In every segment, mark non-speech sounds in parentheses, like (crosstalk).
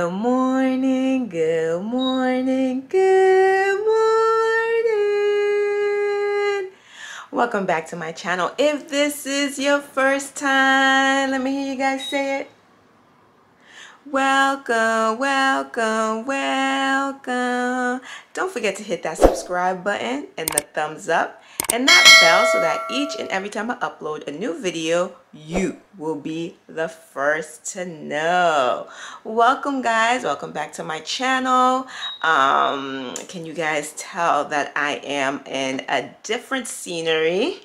Good morning, good morning, good morning. Welcome back to my channel. If this is your first time, let me hear you guys say it. Welcome, welcome, welcome. Don't forget to hit that subscribe button and the thumbs up and that bell so that each and every time I upload a new video, you will be the first to know. Welcome guys, welcome back to my channel. Um, can you guys tell that I am in a different scenery?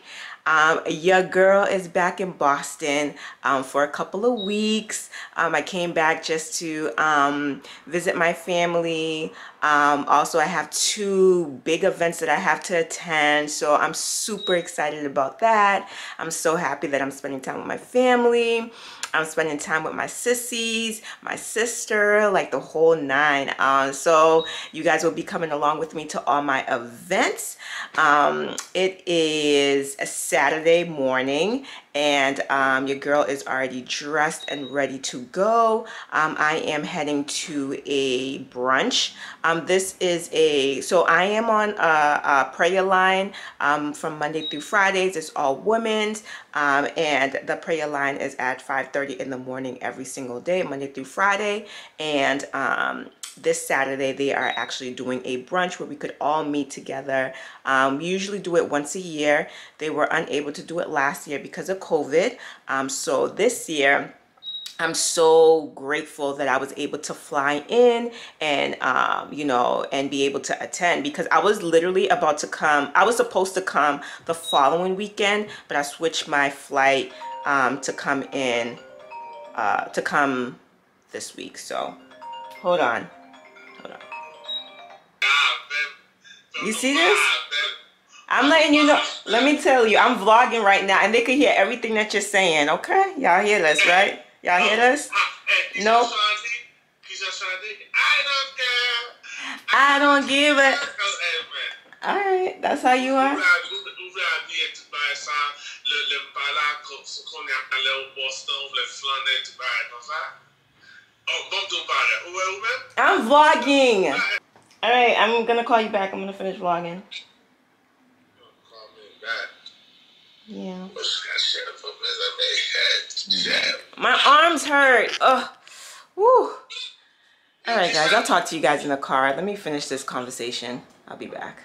Um, your girl is back in Boston um, for a couple of weeks. Um, I came back just to um, visit my family. Um, also, I have two big events that I have to attend, so I'm super excited about that. I'm so happy that I'm spending time with my family. I'm spending time with my sissies, my sister, like the whole nine. Um, so you guys will be coming along with me to all my events. Um, it is a Saturday morning and um, your girl is already dressed and ready to go. Um, I am heading to a brunch. Um, this is a, so I am on a, a prayer line um, from Monday through Fridays. It's all women's um, and the prayer line is at 5.30 in the morning every single day, Monday through Friday. And um, this Saturday they are actually doing a brunch where we could all meet together. Um, we usually do it once a year. They were unable to do it last year because of COVID. Um, so this year, I'm so grateful that I was able to fly in and, um, you know, and be able to attend because I was literally about to come. I was supposed to come the following weekend, but I switched my flight um, to come in, uh, to come this week. So hold on. You see this? I'm letting you know. Let me tell you, I'm vlogging right now, and they can hear everything that you're saying. Okay, y'all hear this, right? Y'all hear this? No. I don't give it. All right, that's how you are. I'm vlogging. All right, I'm gonna call you back. I'm gonna finish vlogging. Yeah. My arms hurt. Ugh. Woo. All right, guys. I'll talk to you guys in the car. Let me finish this conversation. I'll be back.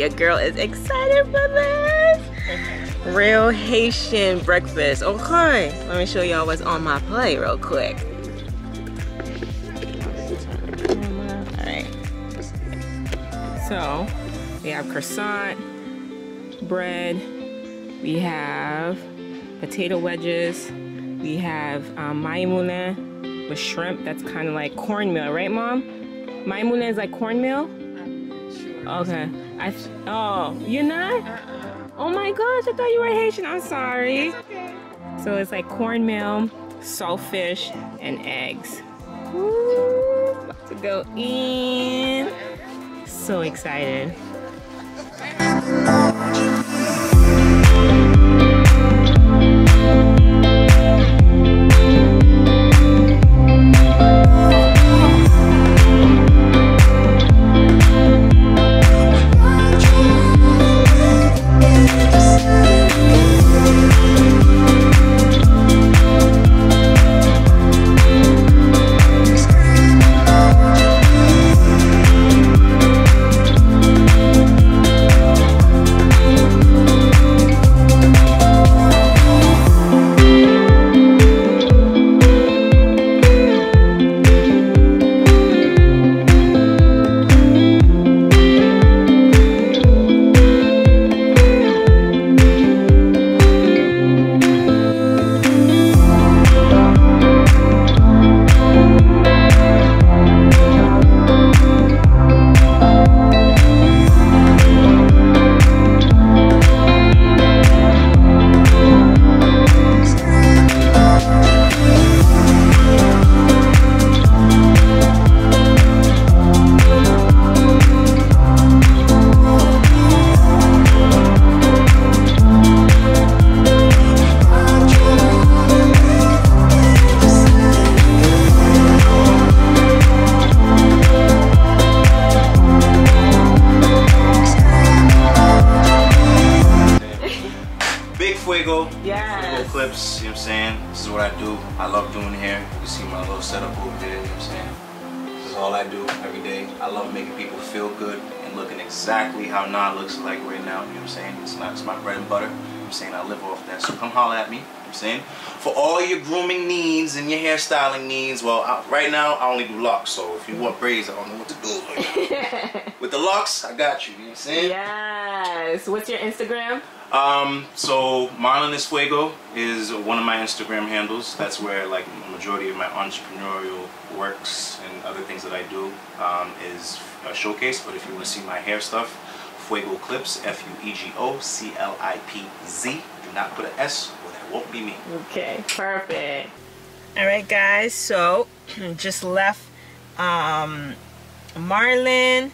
Your girl is excited for this. Real Haitian breakfast. Okay, let me show y'all what's on my plate real quick. Alright. So, we have croissant, bread, we have potato wedges, we have um, mayi moulen with shrimp. That's kind of like cornmeal, right, Mom? Mayi moulen is like cornmeal? Sure. Okay. I oh, you're not? Uh-uh. Oh my gosh, I thought you were Haitian. I'm sorry. Okay. So it's like cornmeal, saltfish, and eggs. Woo, about to go in. So excited. I do. I love doing hair. You see my little setup over here, you know what I'm saying? This is all I do every day. I love making people feel good and looking exactly how Nah looks like right now, you know what I'm saying? It's not it's my bread and butter. You know I'm saying I live off that. So come holler at me, you know what I'm saying? For all your grooming needs and your hairstyling needs, well, I, right now I only do locks, so if you want braids, I don't know what to do. With (laughs) the locks, I got you, you know what I'm saying? Yes. What's your Instagram? Um, so Marlon is Fuego is one of my Instagram handles. That's where like the majority of my entrepreneurial works and other things that I do um, is a showcase. But if you want to see my hair stuff, Fuego Clipz, F-U-E-G-O-C-L-I-P-Z. Do not put an S or that won't be me. Okay, perfect. All right, guys. So (clears throat) just left um, Marlon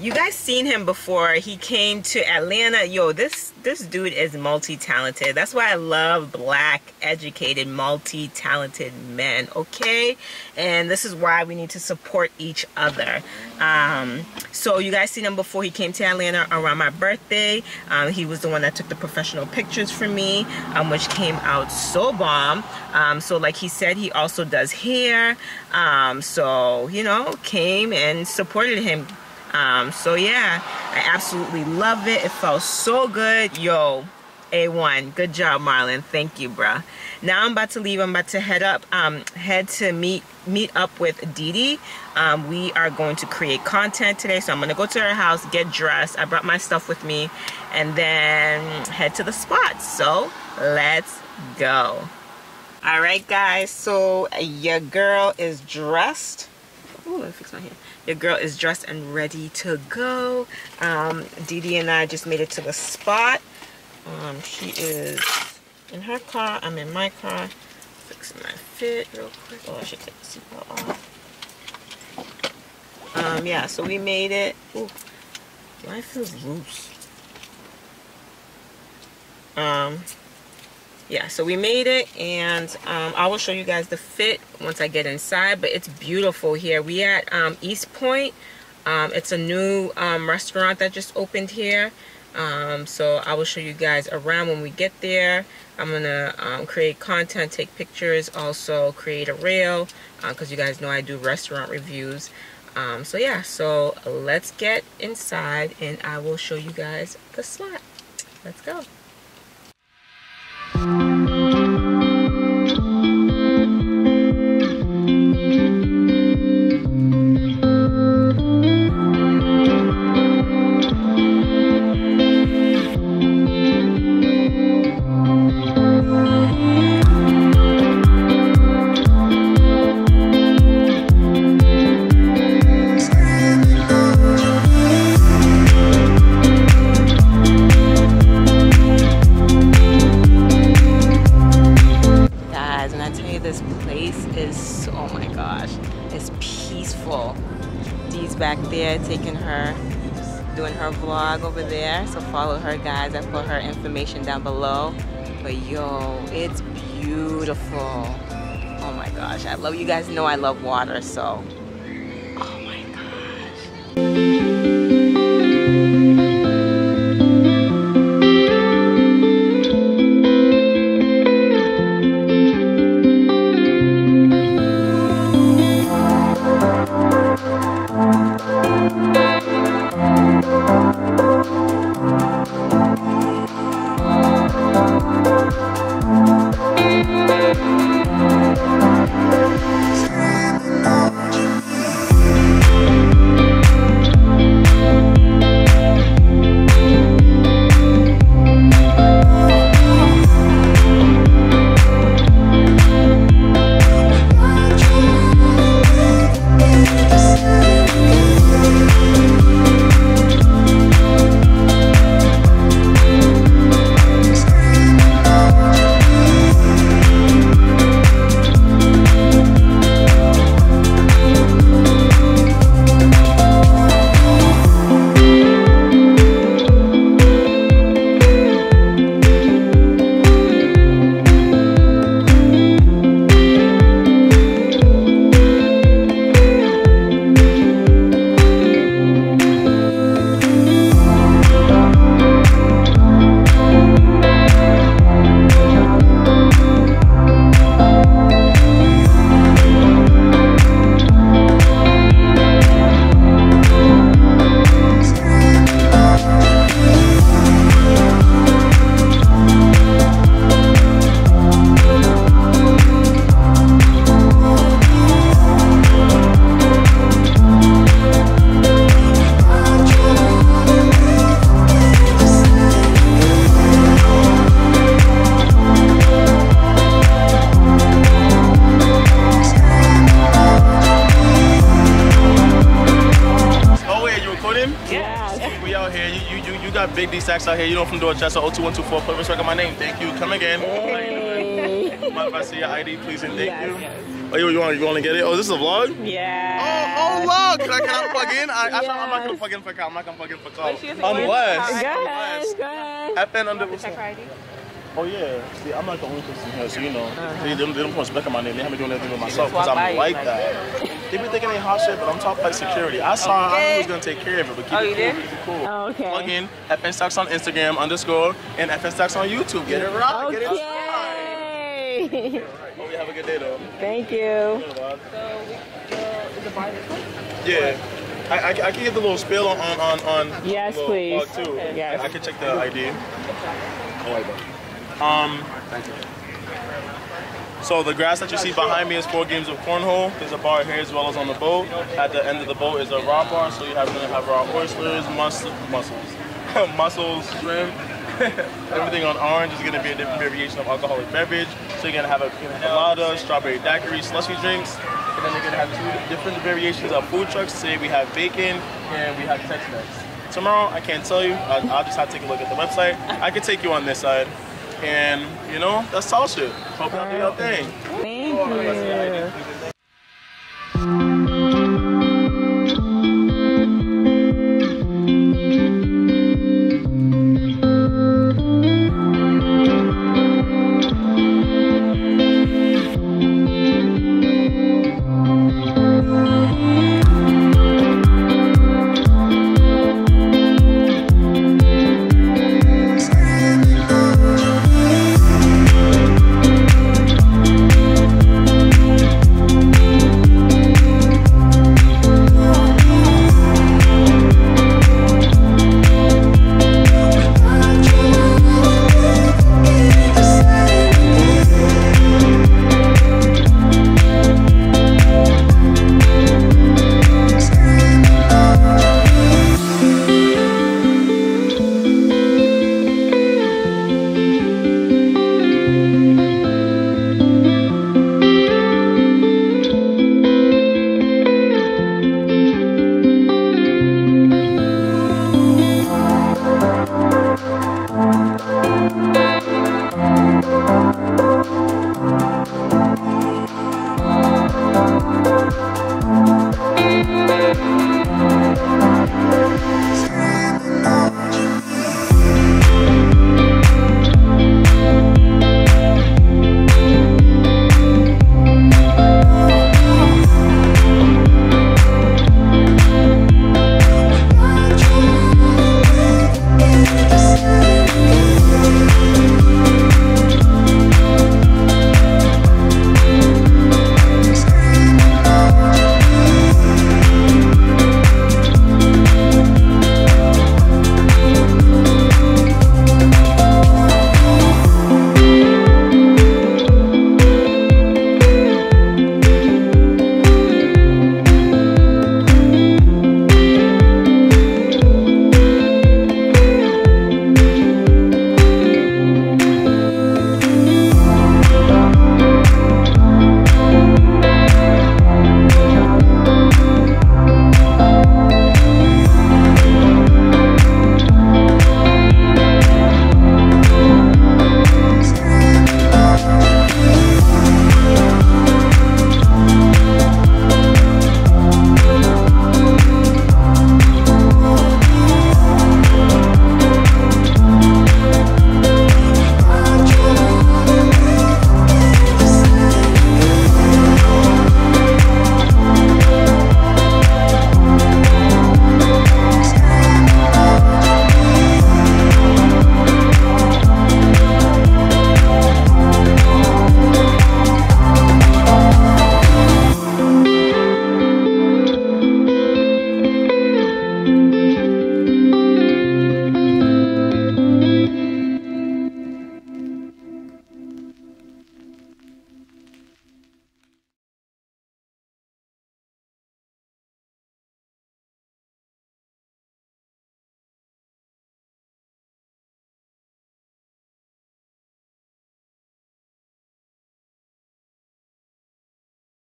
you guys seen him before. He came to atlanta. Yo this this dude is multi-talented. That's why i love black educated multi-talented men okay? And this is why we need to support each other. Um, so you guys seen him before. He came to atlanta around my birthday. Um, he was the one that took the professional pictures for me um, which came out so bomb. Um, so like he said he also does hair. Um, so you know came and supported him um, so yeah, I absolutely love it. It felt so good. Yo, A1. Good job, Marlon. Thank you, bruh. Now I'm about to leave. I'm about to head up, um, head to meet meet up with Dee Um, we are going to create content today. So I'm going to go to her house, get dressed. I brought my stuff with me and then head to the spot. So let's go. All right, guys. So your girl is dressed. Oh, let me fix my hair your girl is dressed and ready to go. Um Dee Dee and I just made it to the spot. Um she is in her car. I'm in my car. Fix my fit real quick. Oh I should take the seatbelt off. Um yeah so we made it. Ooh, life feels loose. Um yeah so we made it and um, I will show you guys the fit once I get inside but it's beautiful here. We at um, East Point. Um, it's a new um, restaurant that just opened here. Um, so I will show you guys around when we get there. I'm gonna um, create content take pictures also create a reel because uh, you guys know I do restaurant reviews. So yeah so let's get inside and I will show you guys the slot let's go taking over there. So follow her guys. I put her information down below. But yo it's beautiful. Oh my gosh. I love you guys know I love water so. Oh my gosh got Big D out here. You know from Dorchester, 02124. Put respect on my name. Thank you. Come again. How you doing? Mind if I see your ID, please and thank Yes, you. yes. Oh, you, you want you want to get it? Oh, this is a vlog. Yeah. Oh, oh, vlog. Can I, can I (laughs) plug in? I, I, I'm not gonna plug in for Cal. I'm not gonna plug in for Cal. Go Unless. ahead, go ahead. FN under. Oh yeah. See, I'm not the only person here, so you know. Uh-huh. They, they, don't- they don't put respect on my name. They have me doing everything with myself because I'm you like like that. They be thinking they hot shit, but I'm talking like security. I saw. I knew he was gonna take care of it, but keep Oh, it cool. did? Keep it cool. Oh, okay. Plug in FN Stocks on Instagram underscore and FN Stocks on YouTube. Get it right. Get it right. Okay. Hope you have a good day though. Thank you. Yeah. I, I, I can get the little spill on on on. on Yes, little please. vlog, too. Yes. I, I can check the ID. Um. So the grass that you see behind me is four games of cornhole. There's a bar here as well as on the boat. At the end of the boat is a raw bar, so you have gonna have raw oysters, mus- mussels, (laughs) mussels, shrimp. (laughs) Everything on orange is gonna be a different variation of alcoholic beverage. So you're gonna have a pina colada, strawberry daiquiri, slushy drinks, and then you're gonna have two different variations of food trucks. Today we have bacon and we have Tex-Mex. Tomorrow I can't tell you. I'll just have to take a look at the website. I could take you on this side. And you know, that's all shit. Hope y'all do your thing. Thank you.